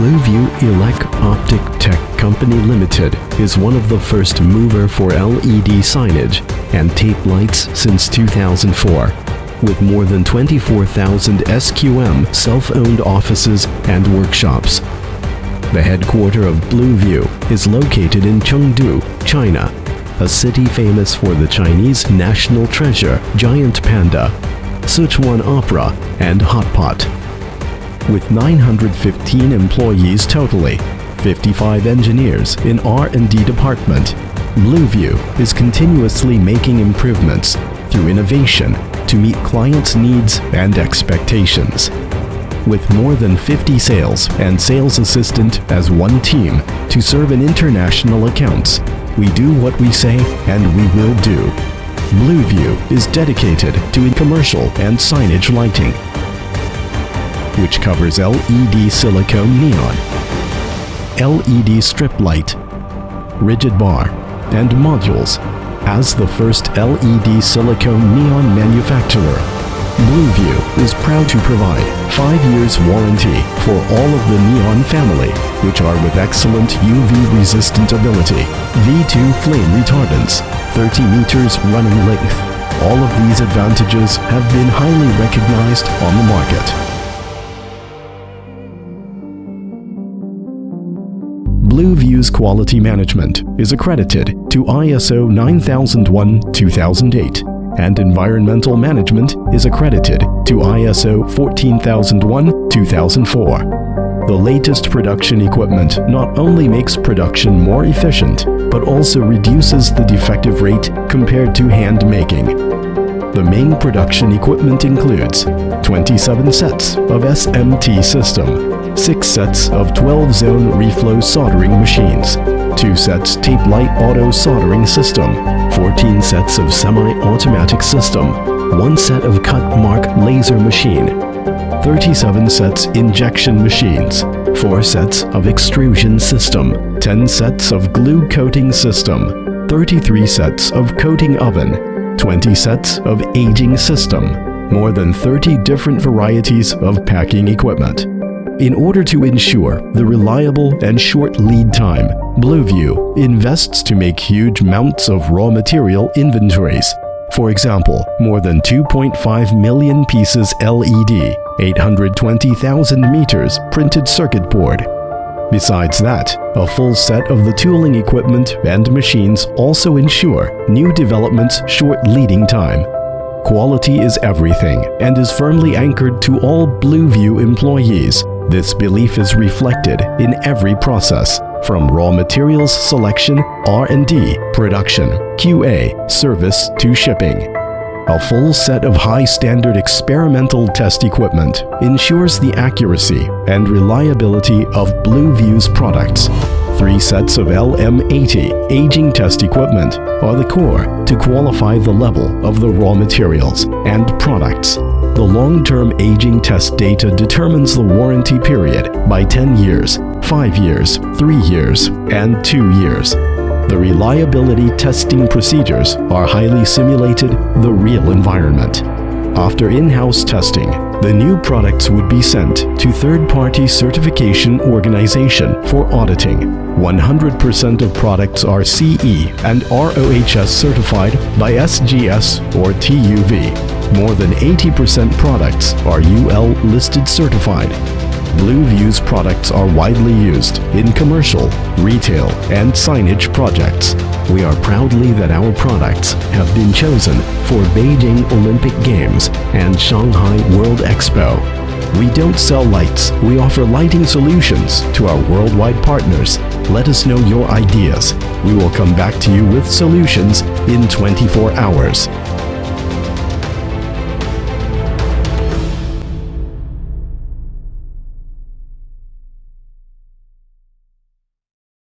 Blueview Elec Optic Tech Company Limited is one of the first mover for LED signage and tape lights since 2004. With more than 24,000 SQM self-owned offices and workshops. The headquarter of Blueview is located in Chengdu, China, a city famous for the Chinese national treasure Giant Panda, Sichuan Opera, and Hot Pot with 915 employees totally, 55 engineers in R&D department. Blueview is continuously making improvements through innovation to meet clients' needs and expectations. With more than 50 sales and sales assistant as one team to serve in international accounts, we do what we say and we will do. Blueview is dedicated to commercial and signage lighting which covers LED silicone neon, LED strip light, rigid bar, and modules. As the first LED silicone neon manufacturer, Blueview is proud to provide 5 years warranty for all of the neon family, which are with excellent UV resistant ability, V2 flame retardants, 30 meters running length. All of these advantages have been highly recognized on the market. Blueview's quality management is accredited to ISO 9001-2008 and environmental management is accredited to ISO 14001-2004. The latest production equipment not only makes production more efficient, but also reduces the defective rate compared to hand making. The main production equipment includes 27 sets of SMT system, 6 sets of 12-zone reflow soldering machines, 2 sets tape light auto soldering system, 14 sets of semi-automatic system, 1 set of cut mark laser machine, 37 sets injection machines, 4 sets of extrusion system, 10 sets of glue coating system, 33 sets of coating oven, 20 sets of aging system, more than 30 different varieties of packing equipment. In order to ensure the reliable and short lead time, Blueview invests to make huge mounts of raw material inventories. For example, more than 2.5 million pieces LED, 820,000 meters printed circuit board. Besides that, a full set of the tooling equipment and machines also ensure new development's short leading time. Quality is everything and is firmly anchored to all Blueview employees this belief is reflected in every process, from raw materials selection, R&D, production, QA, service to shipping. A full set of high-standard experimental test equipment ensures the accuracy and reliability of Blueview's products. Three sets of LM80 aging test equipment are the core to qualify the level of the raw materials and products the long-term aging test data determines the warranty period by 10 years, 5 years, 3 years, and 2 years. The reliability testing procedures are highly simulated the real environment. After in-house testing, the new products would be sent to third-party certification organization for auditing. 100% of products are CE and RoHS certified by SGS or TUV. More than 80% products are UL listed certified. Blueview's products are widely used in commercial, retail, and signage projects. We are proudly that our products have been chosen for Beijing Olympic Games and Shanghai World Expo. We don't sell lights, we offer lighting solutions to our worldwide partners. Let us know your ideas. We will come back to you with solutions in 24 hours.